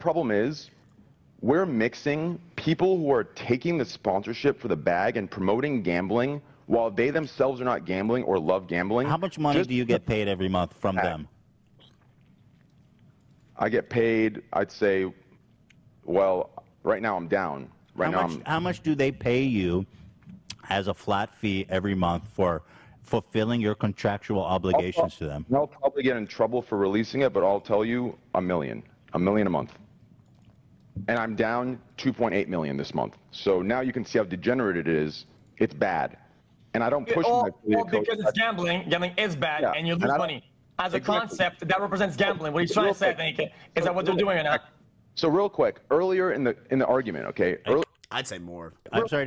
problem is we're mixing people who are taking the sponsorship for the bag and promoting gambling while they themselves are not gambling or love gambling. How much money do you get paid every month from Uh, them? I get paid, I'd say, well, right now I'm down. Right how now much I'm how much do they pay you as a flat fee every month for fulfilling your contractual obligations to them? I'll probably get in trouble for releasing it, but I'll tell you a million, a million a month. And I'm down 2.8 million this month. So now you can see how degenerate it is. It's bad. And I don't push all, my affiliate all because it's gambling. Gambling is bad, Yeah, and you lose I don't- money. As a Exactly. concept, that represents gambling. What he's trying to say, I think, is that what they're doing right now. So real quick, earlier in the in the argument, okay? Early, I'd say more. I'm sorry.